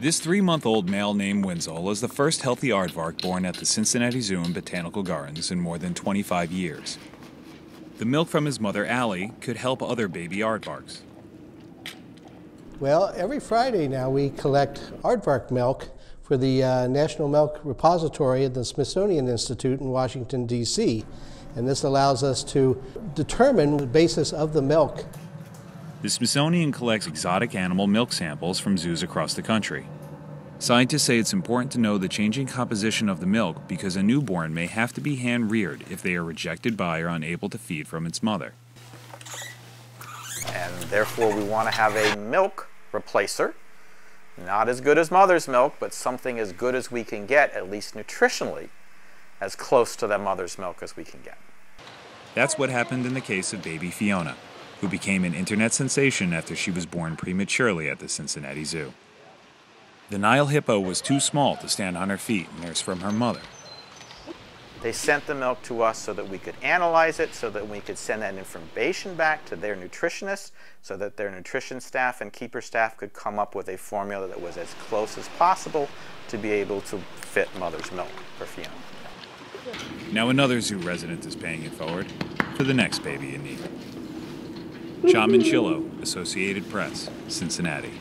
This three month old male named Wenzel is the first healthy aardvark born at the Cincinnati Zoo and Botanical Gardens in more than 25 years. The milk from his mother, Allie, could help other baby aardvarks. Well, every Friday now we collect aardvark milk for the uh, National Milk Repository at the Smithsonian Institute in Washington, D.C. And this allows us to determine the basis of the milk. The Smithsonian collects exotic animal milk samples from zoos across the country. Scientists say it's important to know the changing composition of the milk because a newborn may have to be hand reared if they are rejected by or unable to feed from its mother. And therefore, we want to have a milk replacer not as good as mother's milk, but something as good as we can get, at least nutritionally, as close to that mother's milk as we can get. That's what happened in the case of baby Fiona, who became an internet sensation after she was born prematurely at the Cincinnati Zoo. The Nile hippo was too small to stand on her feet and nurse from her mother. They sent the milk to us so that we could analyze it, so that we could send that information back to their nutritionists, so that their nutrition staff and keeper staff could come up with a formula that was as close as possible to be able to fit mother's milk for Fiona. Now another zoo resident is paying it forward for the next baby in need. John Minchillo, Associated Press, Cincinnati.